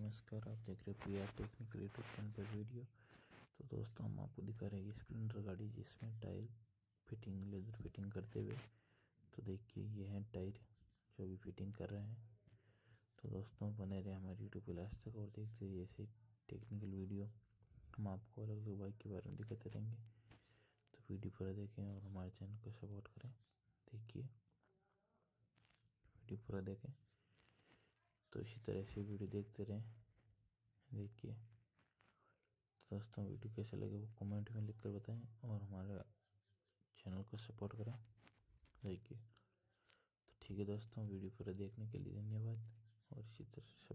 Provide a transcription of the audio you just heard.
रहे P R technical YouTube channel पर video तो दोस्तों, हम आपको दिखा रहे हैं स्प्लेंडर गाड़ी जिसमें टायर फिटिंग लेदर फिटिंग करते हुए तो देखिए, ये है टायर जो भी फिटिंग कर रहे हैं। तो दोस्तों, बने रहे हमारे यूट्यूब पे लास्ट तक और देखते रहिए ऐसे टेक्निकल वीडियो हम आपको अलग अलग बाइक के बारे में दिखाते रहेंगे। तो वीडियो पूरा देखें और हमारे चैनल को सपोर्ट करें। देखिए वीडियो पूरा देखें। तो इसी तरह से वीडियो देखते रहें, देखिए। तो दोस्तों, वीडियो कैसे लगे वो कमेंट में लिख कर बताएँ और हमारे चैनल को सपोर्ट करें, देखिए। तो ठीक है दोस्तों, वीडियो पूरा देखने के लिए धन्यवाद और इसी तरह